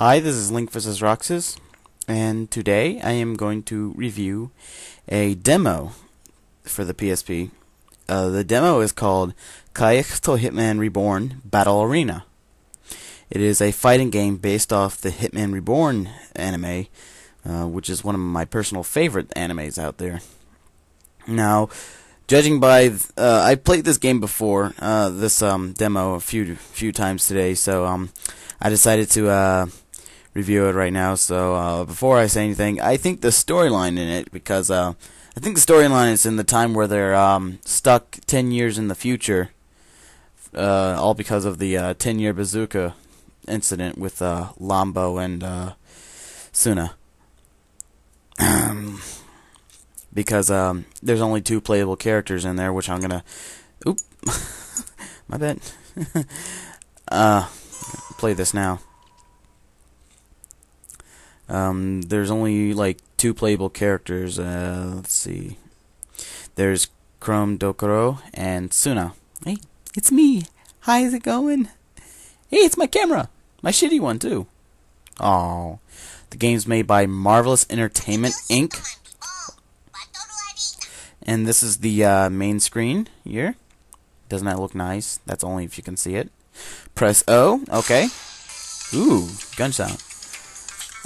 Hi, this is Link vs. Roxas, and today I am going to review a demo for the PSP. Uh, the demo is called Kyakuto Hitman Reborn Battle Arena. It is a fighting game based off the Hitman Reborn anime, uh, which is one of my personal favorite animes out there. Now, judging by uh, I played this game before, uh, this um, demo a few few times today, so um, I decided to uh, review it right now. So uh, before I say anything, I think the storyline in it because uh, I think the storyline is in the time where they're um, stuck ten years in the future, uh, all because of the uh, ten year bazooka incident with uh, Lambo and uh, Tsuna. because um, there's only two playable characters in there, which I'm gonna. Oop, my bad. play this now. Um, there's only like two playable characters. Uh, let's see. There's Chrome Dokuro and Tsuna. Hey, it's me. How's it going? Hey, it's my camera. My shitty one too. Oh, the game's made by Marvelous Entertainment Inc. And this is the uh, main screen here. Doesn't that look nice? That's only if you can see it. Press O. Okay. Ooh, gun sound.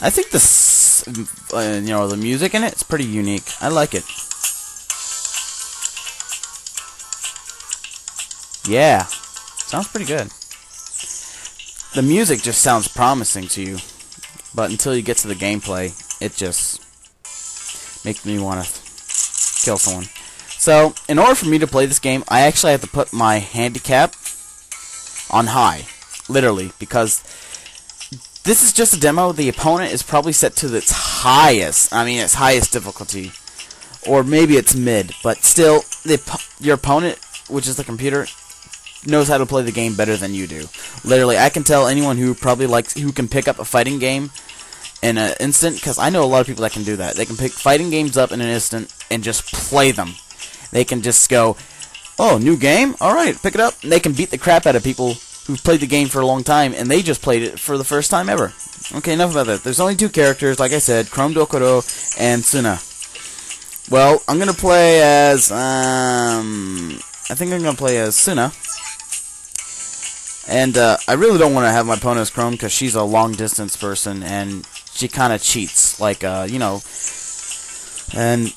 I think this, uh, you know, the music in it is pretty unique. I like it. Yeah, sounds pretty good. The music just sounds promising to you, but until you get to the gameplay, it just makes me want to kill someone. So, in order for me to play this game, I actually have to put my handicap on high, literally, because this is just a demo. The opponent is probably set to its highest. I mean, its highest difficulty, or maybe it's mid. But still, the your opponent, which is the computer, knows how to play the game better than you do. Literally, I can tell anyone who probably likes who can pick up a fighting game in an instant because I know a lot of people that can do that. They can pick fighting games up in an instant and just play them. They can just go, "Oh, new game? All right, pick it up." And they can beat the crap out of people who've played the game for a long time and they just played it for the first time ever. Okay, enough about that. There's only two characters, like I said, Chrome Dokuro and Tsuna. Well, I'm gonna play as um, I think I'm gonna play as Tsuna. And uh, I really don't want to have my opponent as Chrome because she's a long distance person and she kind of cheats, like uh, you know. And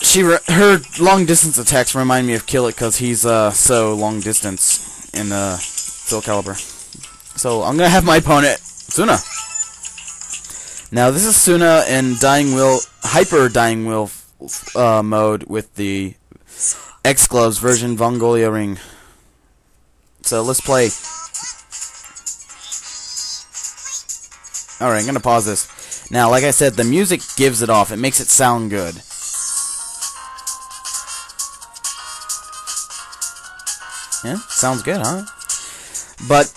she her long distance attacks remind me of Kilik because he's uh, so long distance in uh, Soul Calibur. So I'm gonna have my opponent Tsuna. Now this is Tsuna in Dying Will Hyper Dying Will uh, mode with the X Gloves version Vongola Ring. So let's play. Alright, I'm gonna pause this. Now, like I said, the music gives it off. It makes it sound good. Yeah, sounds good, huh? But,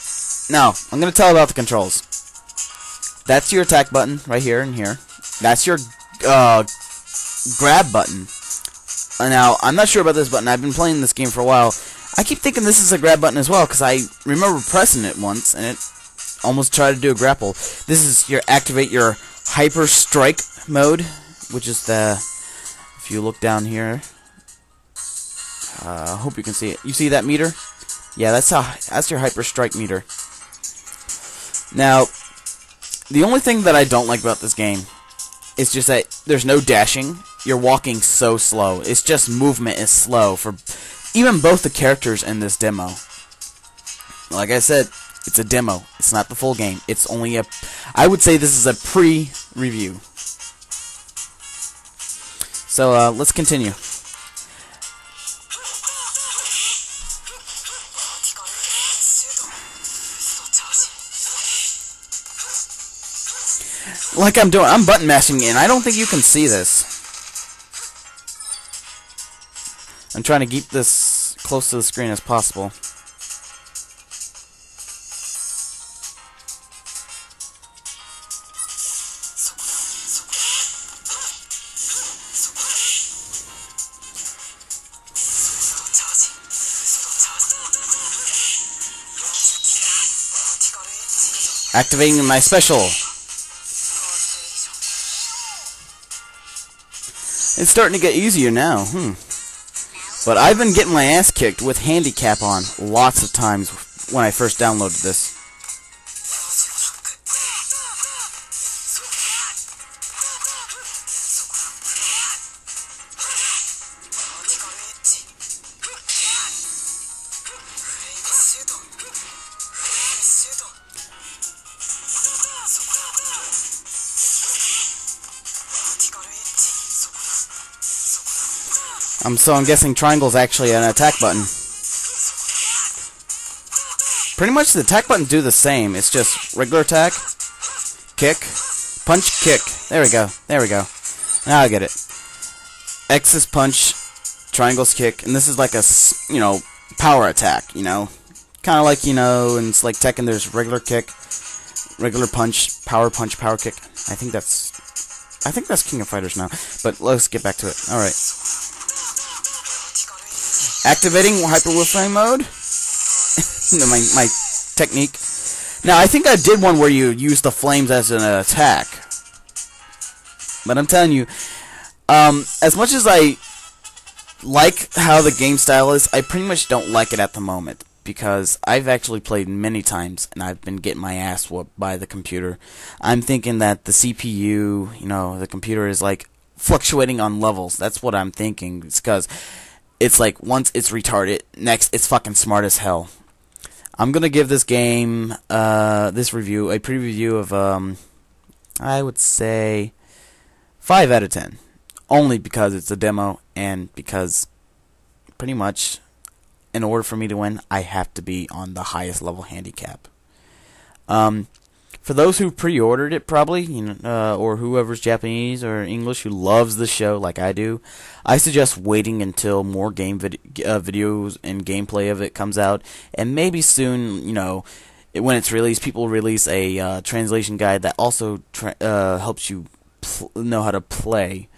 now, I'm gonna tell about the controls. That's your attack button, right here and here. That's your, uh, grab button. Now, I'm not sure about this button. I've been playing this game for a while. I keep thinking this is a grab button as well, because I remember pressing it once, and it almost tried to do a grapple. This is your activate your hyper strike mode, which is the if you look down here. I uh, hope you can see it. You see that meter? Yeah, that's that's your hyper strike meter. Now, the only thing that I don't like about this game is just that there's no dashing. You're walking so slow. It's just movement is slow for even both the characters in this demo. Like I said, it's a demo. It's not the full game. It's only a. I would say this is a pre-review. So uh, let's continue. Like I'm doing, I'm button mashing, and I don't think you can see this. I'm trying to keep this close to the screen as possible. Activating my special. It's starting to get easier now. Hmm. But I've been getting my ass kicked with handicap on lots of times when I first downloaded this. Um, so I'm guessing triangle's actually an attack button. Pretty much the attack buttons do the same. It's just regular attack, kick, punch, kick. There we go. There we go. Now I get it. X is punch, triangle's kick, and this is like a, you know, power attack, you know? Kind of like, you know, and it's like Tekken, there's regular kick, regular punch, power punch, power kick. I think that's, I think that's King of Fighters now. But let's get back to it. Alright. Activating Hyper mode. my, my technique. Now, I think I did one where you use the flames as an attack. But I'm telling you, um, as much as I like how the game style is, I pretty much don't like it at the moment. Because I've actually played many times and I've been getting my ass whooped by the computer. I'm thinking that the CPU, you know, the computer is like fluctuating on levels. That's what I'm thinking. It's because it's like once it's retarded, next it's fucking smart as hell. I'm gonna give this game, uh, this review, a preview of, um, I would say, 5 out of 10. Only because it's a demo and because pretty much in order for me to win, I have to be on the highest level handicap. Um, for those who pre-ordered it, probably, you know, uh, or whoever's Japanese or English who loves the show like I do, I suggest waiting until more game vid- uh, videos and gameplay of it comes out, and maybe soon, you know, when it's released, people release a uh, translation guide that also tra- uh, helps you pl- know how to play.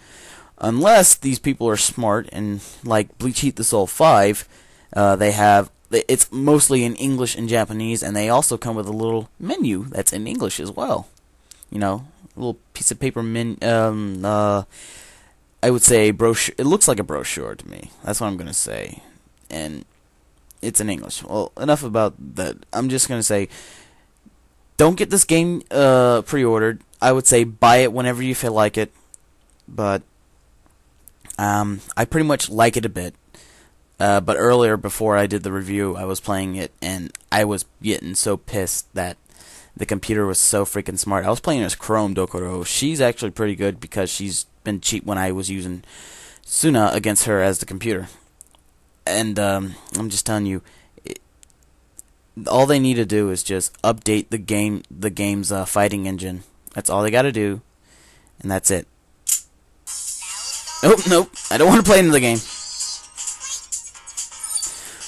Unless these people are smart and like Bleach Heat the Soul 5, uh, they have it's mostly in English and Japanese, and they also come with a little menu that's in English as well. You know, a little piece of paper min. Um, uh, I would say brochure. It looks like a brochure to me. That's what I'm gonna say, and it's in English. Well, enough about that. I'm just gonna say, don't get this game uh, pre-ordered. I would say buy it whenever you feel like it, but um, I pretty much like it a bit. Uh, but earlier, before I did the review, I was playing it, and I was getting so pissed that the computer was so freaking smart. I was playing as Chrome Dokuro. She's actually pretty good because she's been cheap when I was using Tsuna against her as the computer. And um, I'm just telling you, it, all they need to do is just update the game, the game's uh, fighting engine. That's all they got to do, and that's it. Nope, nope. I don't want to play into the game.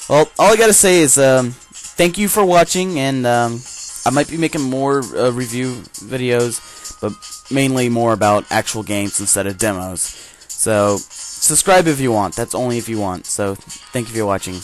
Well, all I gotta say is um, thank you for watching, and um, I might be making more uh, review videos, but mainly more about actual games instead of demos. So, subscribe if you want. That's only if you want. So, thank you for watching.